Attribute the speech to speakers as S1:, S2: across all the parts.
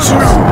S1: Monster!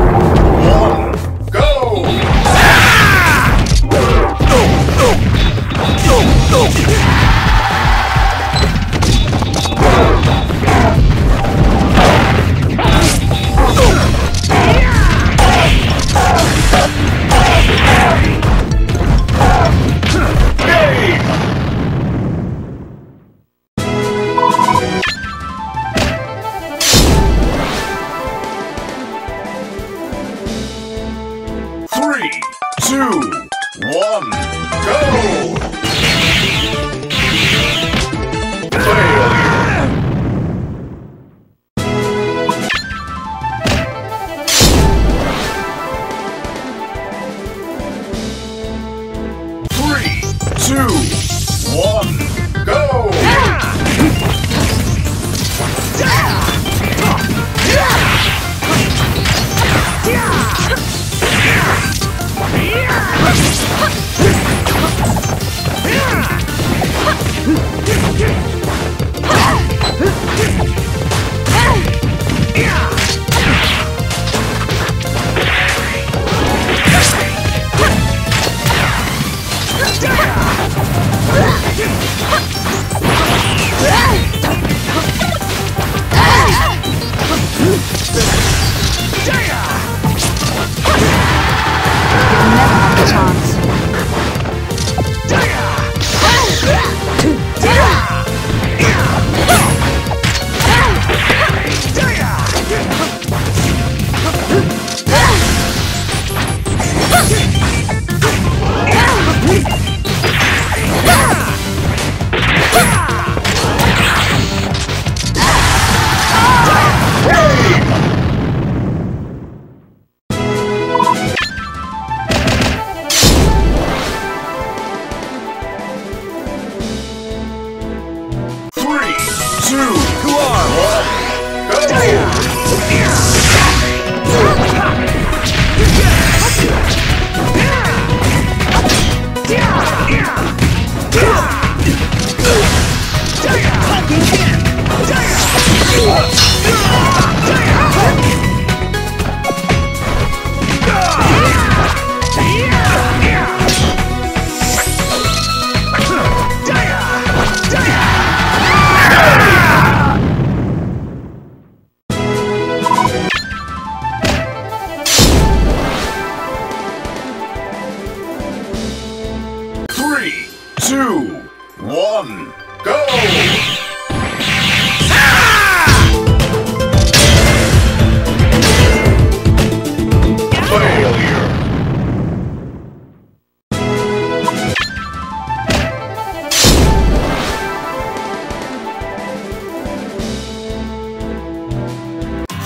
S1: Ah!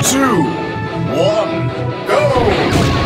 S1: two, one, go!